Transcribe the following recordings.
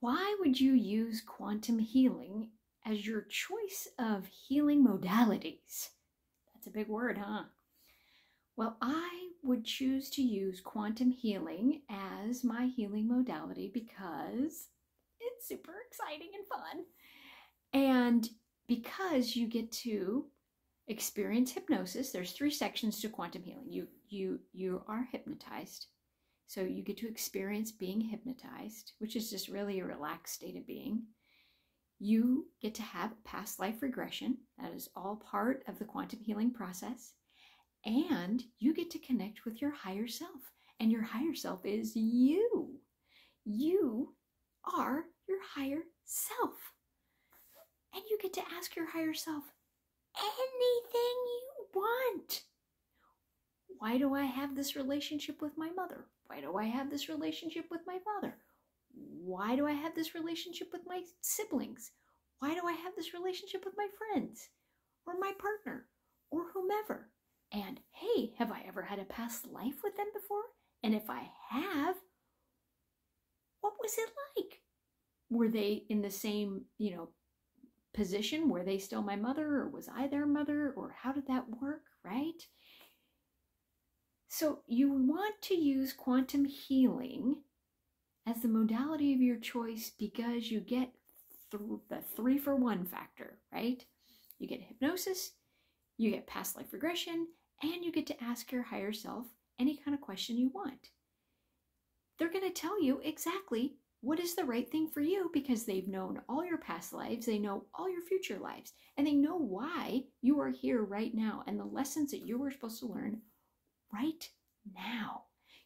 why would you use quantum healing as your choice of healing modalities? That's a big word, huh? Well, I would choose to use quantum healing as my healing modality because it's super exciting and fun. And because you get to experience hypnosis, there's three sections to quantum healing. You you you are hypnotized. So you get to experience being hypnotized, which is just really a relaxed state of being. You get to have past life regression. That is all part of the quantum healing process. And you get to connect with your higher self. And your higher self is you. You are your higher self. And you get to ask your higher self anything you want. Why do I have this relationship with my mother? Why do I have this relationship with my father? Why do I have this relationship with my siblings? Why do I have this relationship with my friends or my partner or whomever? And hey, have I ever had a past life with them before? And if I have, what was it like? Were they in the same, you know, position? Were they still my mother or was I their mother or how did that work, right? So you want to use quantum healing as the modality of your choice because you get th- the three for one factor, right? You get hypnosis, you get past life regression, and you get to ask your higher self any kind of question you want. They're going to tell you exactly what is the right thing for you because they've known all your past lives, they know all your future lives, and they know why you are here right now and the lessons that you were supposed to learn right now.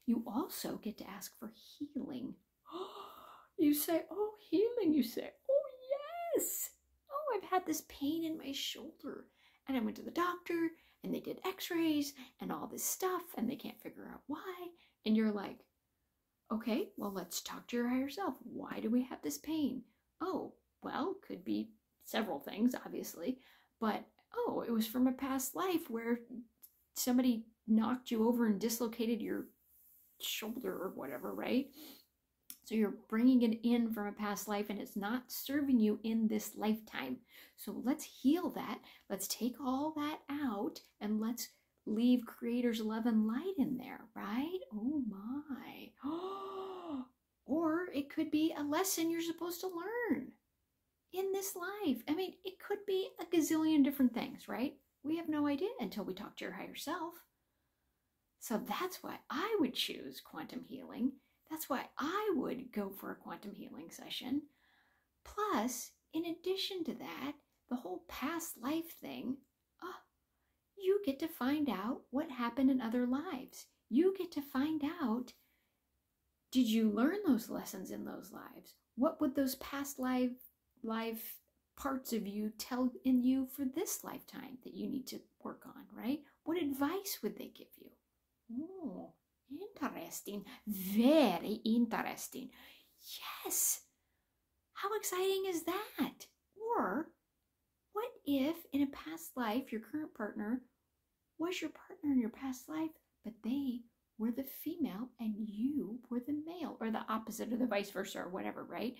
You also get to ask for healing. you say, Oh, healing. You say, Oh, yes. Oh, I've had this pain in my shoulder. And I went to the doctor and they did x rays and all this stuff and they can't figure out why. And you're like, Okay, well, let's talk to your higher self. Why do we have this pain? Oh, well, could be several things, obviously, but oh, it was from a past life where somebody knocked you over and dislocated your shoulder or whatever, right? So you're bringing it in from a past life and it's not serving you in this lifetime. So let's heal that. Let's take all that out and let's leave Creator's love and light in there, right? Oh my. or it could be a lesson you're supposed to learn in this life. I mean, it could be a gazillion different things, right? We have no idea until we talk to your higher self. So that's why I would choose quantum healing. That's why I would go for a quantum healing session. Plus, in addition to that, the whole past life thing, oh, you get to find out what happened in other lives. You get to find out did you learn those lessons in those lives? What would those past life life parts of you tell in you for this lifetime that you need to work on, right? What advice would they give you? Oh, interesting. Very interesting. Yes. How exciting is that? Or what if in a past life your current partner was your partner in your past life, but they were the female and you were the male, or the opposite, or the vice versa, or whatever, right?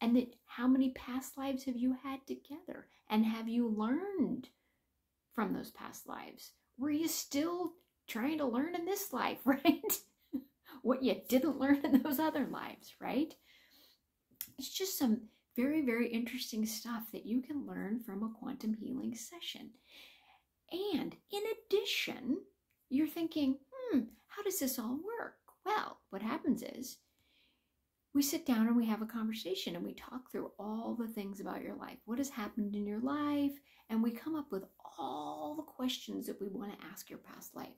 And that how many past lives have you had together? And have you learned from those past lives? Were you still trying to learn in this life, right? what you didn't learn in those other lives, right? It's just some very, very interesting stuff that you can learn from a quantum healing session. And in addition, you're thinking, hmm, how does this all work? Well, what happens is we sit down and we have a conversation and we talk through all the things about your life. What has happened in your life? And we come up with all the questions that we want to ask your past life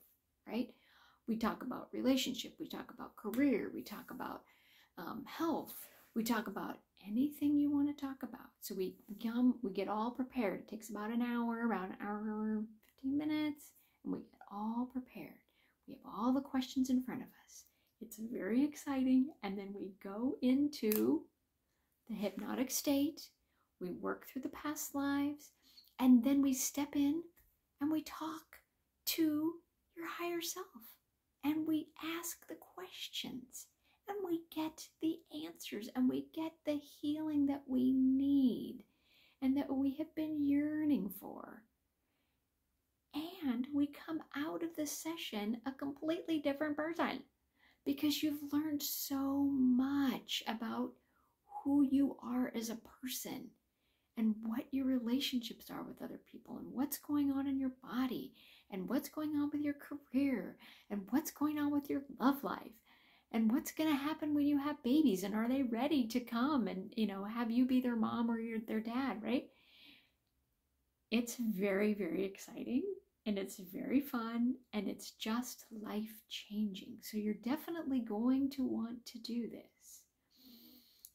right? We talk about relationship, we talk about career, we talk about um, health, we talk about anything you want to talk about. So we come, we get all prepared. It takes about an hour, about an hour, 15 minutes, and we get all prepared. We have all the questions in front of us. It's very exciting. And then we go into the hypnotic state. We work through the past lives. And then we step in and we talk to your higher self and we ask the questions and we get the answers and we get the healing that we need and that we have been yearning for. And we come the session a completely different person because you've learned so much about who you are as a person and what your relationships are with other people and what's going on in your body and what's going on with your career and what's going on with your love life and what's going to happen when you have babies and are they ready to come and you know have you be their mom or your, their dad right? It's very very exciting and it's very fun and it's just life changing so you're definitely going to want to do this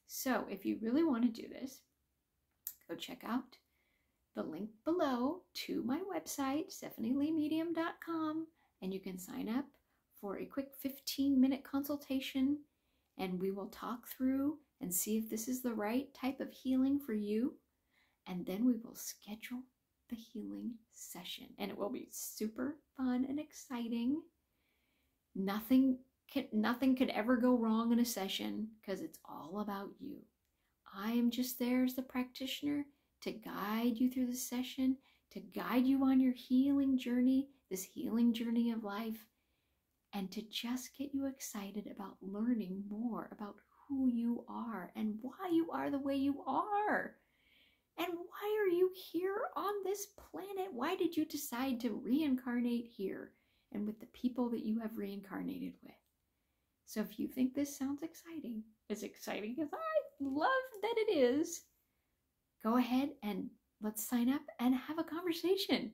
so if you really want to do this go check out the link below to my website, stephanieleemedium.com, and you can sign up for a quick 15 minute consultation and we will talk through and see if this is the right type of healing for you. And then we will schedule the healing session and it will be super fun and exciting. Nothing can, nothing could ever go wrong in a session because it's all about you. I am just there as the practitioner to guide you through the session, to guide you on your healing journey, this healing journey of life, and to just get you excited about learning more about who you are and why you are the way you are. And why are you here on this planet? Why did you decide to reincarnate here and with the people that you have reincarnated with? So if you think this sounds exciting, as exciting as I love that it is, go ahead and let's sign up and have a conversation.